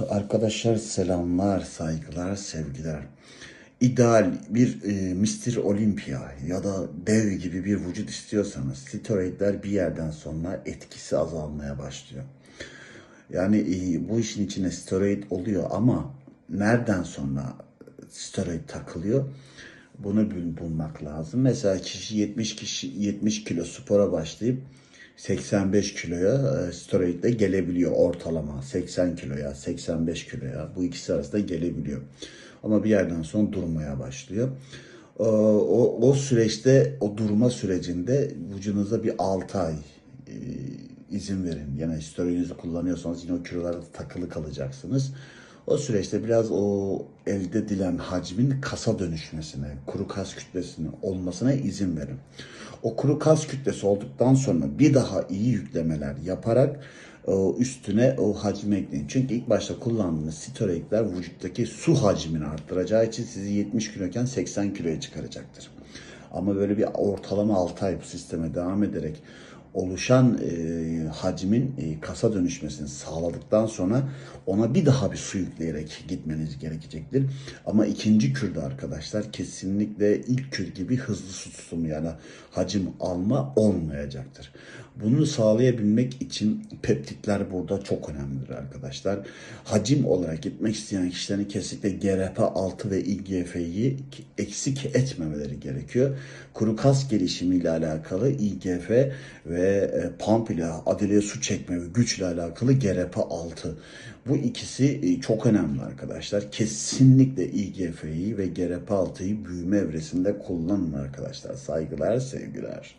Arkadaşlar selamlar, saygılar, sevgiler. İdeal bir e, Mr. Olympia ya da dev gibi bir vücut istiyorsanız steroidler bir yerden sonra etkisi azalmaya başlıyor. Yani e, bu işin içine steroid oluyor ama nereden sonra steroid takılıyor? Bunu bul- bulmak lazım. Mesela kişi 70 kişi 70 kilo spora başlayıp 85 kiloya e, steroidle gelebiliyor ortalama. 80 kiloya, 85 kiloya bu ikisi arasında gelebiliyor. Ama bir yerden sonra durmaya başlıyor. E, O, o süreçte, o durma sürecinde vücudunuza bir 6 ay e, izin verin. Yani steroidinizi kullanıyorsanız yine o kilolara takılı kalacaksınız. O süreçte biraz o elde edilen hacmin kasa dönüşmesine, kuru kas kütlesinin olmasına izin verin. O kuru kas kütlesi olduktan sonra bir daha iyi yüklemeler yaparak o üstüne o hacmi ekleyin. Çünkü ilk başta kullandığınız steroidler vücuttaki su hacmini arttıracağı için sizi 70 kiloyken 80 kiloya çıkaracaktır. Ama böyle bir ortalama 6 ay bu sisteme devam ederek oluşan e, hacmin e, kasa dönüşmesini sağladıktan sonra ona bir daha bir su yükleyerek gitmeniz gerekecektir. Ama ikinci kürde arkadaşlar kesinlikle ilk kür gibi hızlı su tutumu yani hacim alma olmayacaktır. Bunu sağlayabilmek için peptitler burada çok önemlidir arkadaşlar. Hacim olarak gitmek isteyen kişilerin kesinlikle GRP-6 ve IGF'yi eksik etmemeleri gerekiyor. Kuru kas gelişimiyle alakalı IGF ve e, pump ile adileye su çekme ve güçle alakalı GRP-6. Bu ikisi e, çok önemli arkadaşlar. Kesinlikle IGF'yi ve GRP-6'yı büyüme evresinde kullanın arkadaşlar. Saygılar, sevgiler.